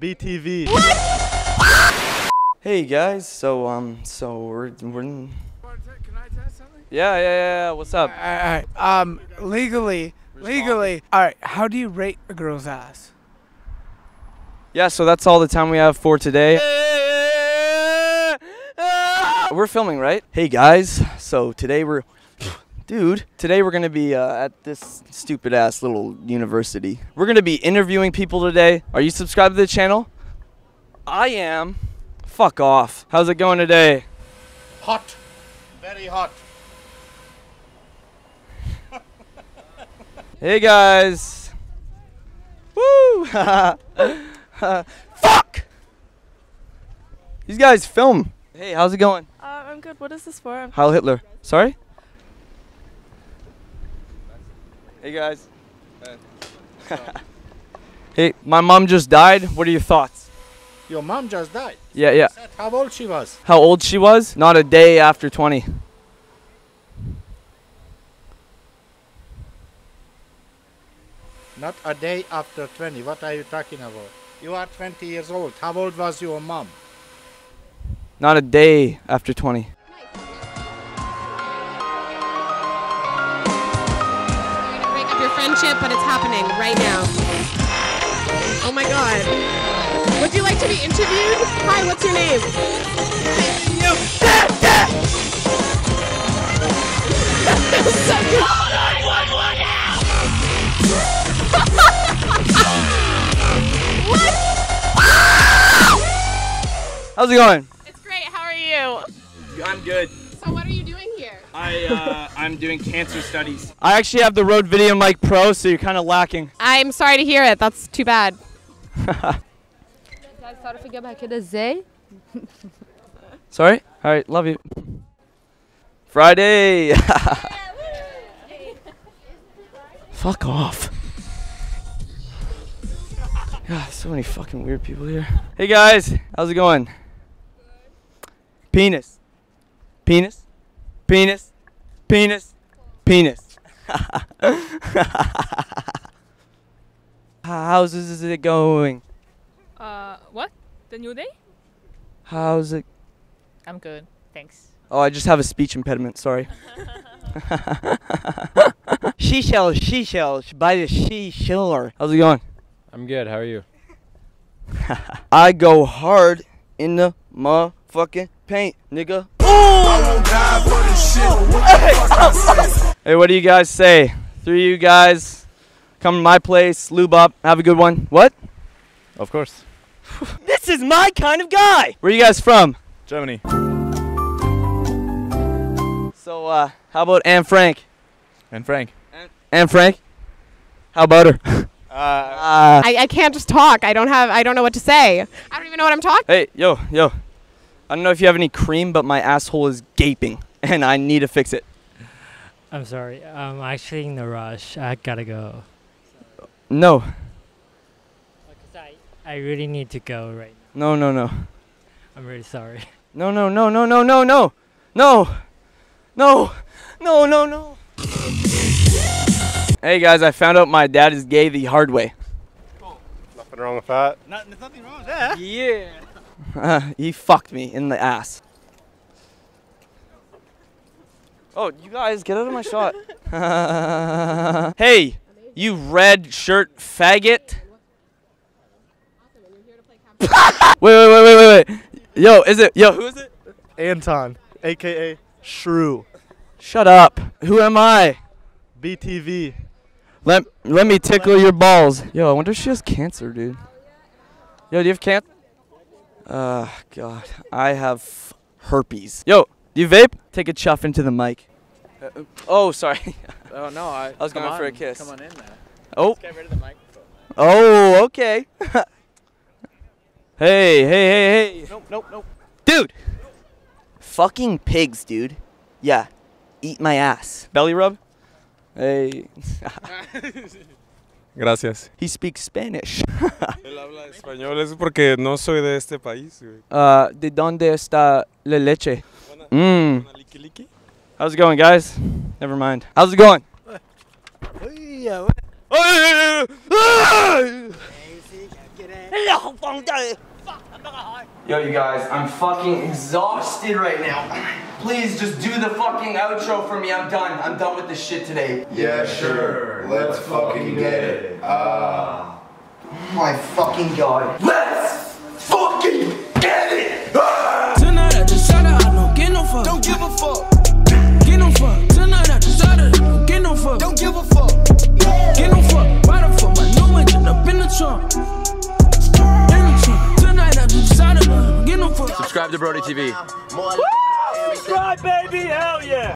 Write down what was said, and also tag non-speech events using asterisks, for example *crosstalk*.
BTV. Hey guys, so um, so we're we're. In... Yeah, yeah, yeah. What's up? All right, all right. Um, legally, legally. All right. How do you rate a girl's ass? Yeah, so that's all the time we have for today. We're filming, right? Hey guys, so today we're, dude, today we're gonna be uh, at this stupid ass little university. We're gonna be interviewing people today. Are you subscribed to the channel? I am. Fuck off. How's it going today? Hot. Very hot. Hey guys. Woo! *laughs* Fuck! These guys film. Hey, how's it going? Uh, I'm good. What is this for? I'm Heil Hitler. Sorry? Hey guys. *laughs* hey, my mom just died. What are your thoughts? Your mom just died. Yeah, yeah. How old she was. How old she was? Not a day after 20. Not a day after 20. What are you talking about? You are 20 years old. How old was your mom? Not a day after 20. Friendship, but it's happening right now. Oh my god. Would you like to be interviewed? Hi, what's your name? How's it going? It's great. How are you? I'm good. So what are you doing here? I uh, *laughs* I'm doing cancer studies. I actually have the Rode Video Mic Pro, so you're kind of lacking. I'm sorry to hear it. That's too bad. *laughs* Sorry? All right, love you. Friday. *laughs* Fuck off. *sighs* God, so many fucking weird people here. Hey guys, how's it going? Penis. Penis. Penis. Penis. Penis. *laughs* How's is it going? Uh, what? The new day? How's it? I'm good. Thanks. Oh, I just have a speech impediment. Sorry. *laughs* she shells, she shells by the she seashore. How's it going? I'm good. How are you? *laughs* I go hard in the motherfucking paint, nigga. *laughs* Hey, what do you guys say? Three of you guys come to my place, lube up, have a good one. What? Of course. *sighs* This is my kind of guy. Where are you guys from? Germany. So, uh, how about Anne Frank? And Frank. Anne Frank? How about her? *laughs* Uh, Uh, I, I can't just talk. I don't have. I don't know what to say. I don't even know what I'm talking. hey, yo, yo. I don't know if you have any cream, but my asshole is gaping *laughs* and I need to fix it. I'm sorry. Um, I'm actually in a rush. I gotta go. No. Uh, I, I really need to go right now. No, no, no. I'm really sorry. No, no, no, no, no, no, no. No. No. No, no, no. Hey guys, I found out my dad is gay the hard way. Cool. Nothing wrong with that. Not, nothing wrong with that. Yeah. *laughs* he fucked me in the ass. Oh, you guys, get out of my shot. *laughs* hey, you red shirt faggot. wait, *laughs* wait, wait, wait, wait, wait. Yo, is it? Yo, who is it? Anton, aka Shrew. Shut up. Who am I? BTV. Let let me tickle your balls. Yo, I wonder if she has cancer, dude. Yo, do you have cancer? Uh, God, I have herpes. Yo, you vape? Take a chuff into the mic. Uh, oh, sorry. *laughs* Oh no, I, I was come going for a kiss. Come on in there. Oh, Get rid of the microphone. oh, okay. *laughs* hey, hey, hey, hey. Nope, nope, nope. Dude. Fucking pigs, dude. Yeah. Eat my ass. Belly rub? Hey. *laughs* Gracias. he speaks Spanish. *laughs* Él habla español, es porque no soy de este país, güey. Uh, ¿de dónde está la leche? Mmm. Una liki liki. How's it going, guys? Never mind. How's it going? Yo, you guys, I'm fucking exhausted right now. Please just do the fucking outro for me. I'm done. I'm done with this shit today. Yeah, sure. Let's fucking get it. Ah. Oh my fucking god. Let's fucking get it! Ah! Tonight I decided I don't get no fuck. Don't give a fuck. Get no fuck. Tonight I decided I don't get no fuck. Don't give a fuck. Get no fuck. Why the fuck my new engine up in the trunk? In the trunk. Tonight I decided I don't get no fuck. Subscribe to Brodie TV. More Subscribe, baby! Hell yeah!